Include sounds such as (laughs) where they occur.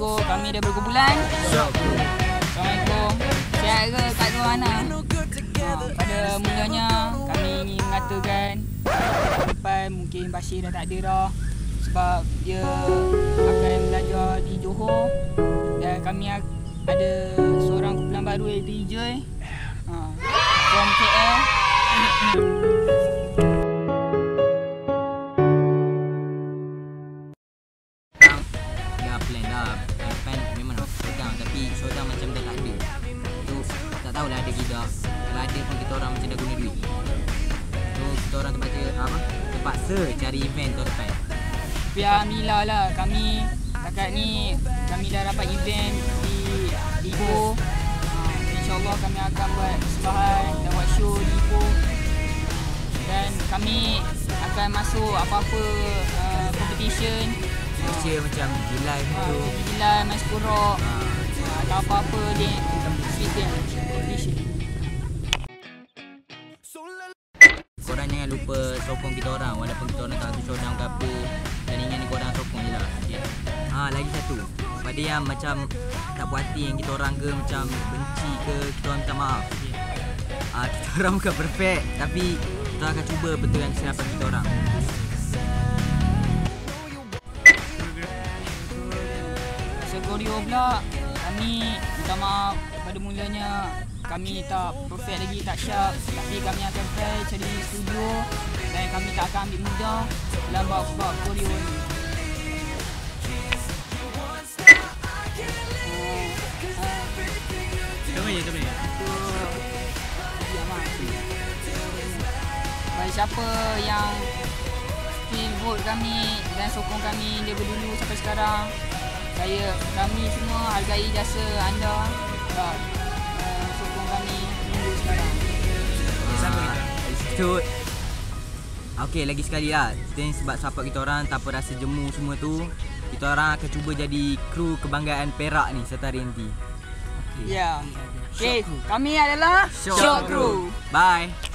kami dah berkumpulan. Assalamualaikum. Sihat ke Kak Nur Ana? Ha, pada mulanya kami ingin mengatakan depan mungkin Bashir dah tak ada dah sebab dia akan belajar di Johor dan kami ak- ada seorang kumpulan baru iaitu Ijoy ha, from KL Terpaksa cari event tahun depan? Tapi Alhamdulillah lah kami Dekat ni kami dah dapat event di di Ipoh. Ha, InsyaAllah kami akan buat persembahan dan buat show di Ipoh. Dan kami akan masuk apa-apa uh, competition. Malaysia macam Julai ha, tu. Gila, main school rock. Ha, ha, Atau apa-apa dia Street dance competition Korang jangan lupa sokong kita orang Walaupun kita orang tak showdown ke apa Dan ingat ni korang sokong je lah. Okay. Ha, lagi satu. Pada yang macam tak puas hati yang kita orang ke Macam benci ke Kita orang minta maaf. Ha, Kita (laughs) orang bukan perfect Tapi kita akan cuba betulkan kesilapan kita orang. Sekorio pula kami minta maaf pada mulanya kami tak perfect lagi tak sharp tapi kami akan try cari studio dan kami tak akan ambil mudah dalam bab koreo ni. Kami je, kami je. Mak. Bagi siapa yang still vote kami dan sokong kami dia dulu sampai sekarang saya kami semua hargai jasa anda tak uh, sokong kami hingga sekarang. So Okay lagi sekali lah ni sebab support kita orang Tanpa rasa jemu semua tu Kita orang akan cuba jadi kru kebanggaan Perak ni Serta Renti okay. Ya. Okay, kami adalah Shock Shock Crew. Crew. Bye